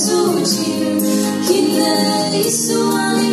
suci, kita Yesus